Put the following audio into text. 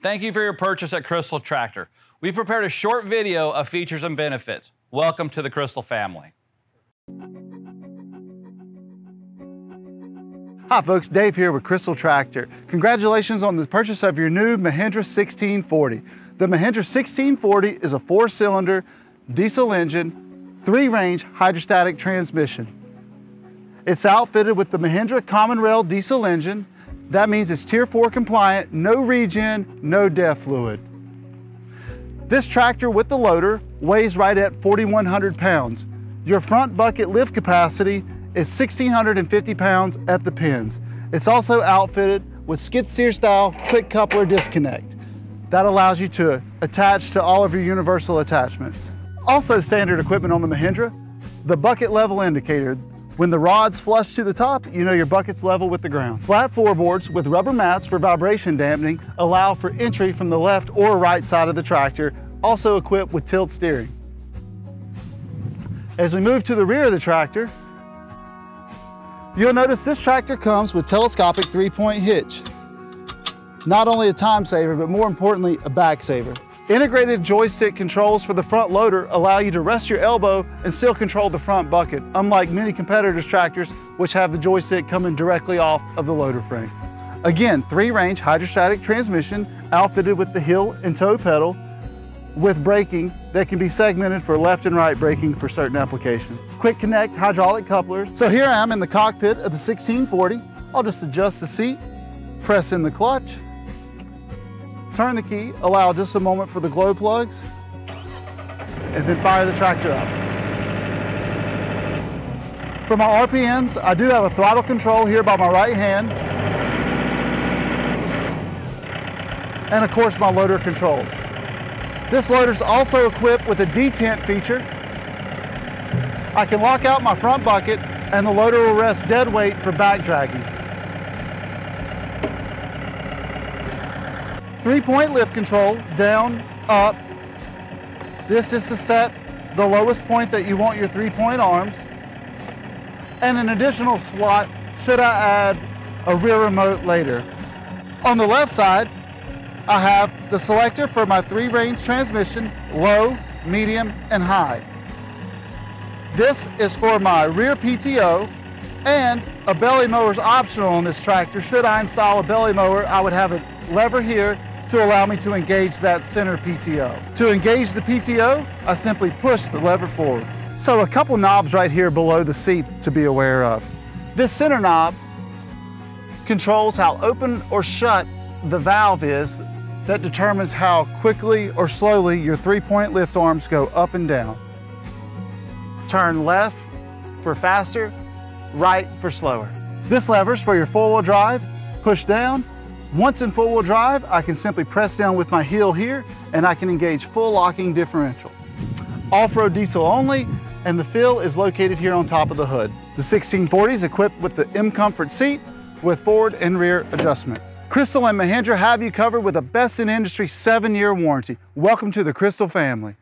Thank you for your purchase at Crystal Tractor. We prepared a short video of features and benefits. Welcome to the Crystal family. Hi folks, Dave here with Crystal Tractor. Congratulations on the purchase of your new Mahindra 1640. The Mahindra 1640 is a four-cylinder diesel engine, three-range hydrostatic transmission. It's outfitted with the Mahindra Common Rail diesel engine. That means it's Tier 4 compliant, no regen, no DEF fluid. This tractor with the loader weighs right at 4,100 pounds. Your front bucket lift capacity is 1,650 pounds at the pins. It's also outfitted with skid steer style quick coupler disconnect. That allows you to attach to all of your universal attachments. Also standard equipment on the Mahindra, the bucket level indicator. When the rod's flush to the top, you know your bucket's level with the ground. Flat floorboards with rubber mats for vibration dampening allow for entry from the left or right side of the tractor, also equipped with tilt steering. As we move to the rear of the tractor, you'll notice this tractor comes with telescopic three-point hitch. Not only a time saver, but more importantly, a back saver. Integrated joystick controls for the front loader allow you to rest your elbow and still control the front bucket, unlike many competitors' tractors which have the joystick coming directly off of the loader frame. Again, three-range hydrostatic transmission outfitted with the heel and toe pedal with braking that can be segmented for left and right braking for certain applications. Quick connect hydraulic couplers. So here I am in the cockpit of the 1640. I'll just adjust the seat, press in the clutch, turn the key, allow just a moment for the glow plugs, and then fire the tractor up. For my RPMs, I do have a throttle control here by my right hand, and of course my loader controls. This loader is also equipped with a detent feature. I can lock out my front bucket and the loader will rest dead weight for back dragging. Three-point lift control, down, up. This is to set the lowest point that you want your three-point arms. And an additional slot should I add a rear remote later. On the left side, I have the selector for my three-range transmission, low, medium, and high. This is for my rear PTO and a belly mower is optional on this tractor. Should I install a belly mower, I would have a lever here to allow me to engage that center PTO. To engage the PTO, I simply push the lever forward. So a couple knobs right here below the seat to be aware of. This center knob controls how open or shut the valve is that determines how quickly or slowly your three-point lift arms go up and down. Turn left for faster, right for slower. This lever's for your four-wheel drive, push down, once in four-wheel drive, I can simply press down with my heel here and I can engage full locking differential. Off-road diesel only, and the fill is located here on top of the hood. The 1640 is equipped with the M-Comfort seat with forward and rear adjustment. Crystal and Mahindra have you covered with a best in industry seven year warranty. Welcome to the Crystal family.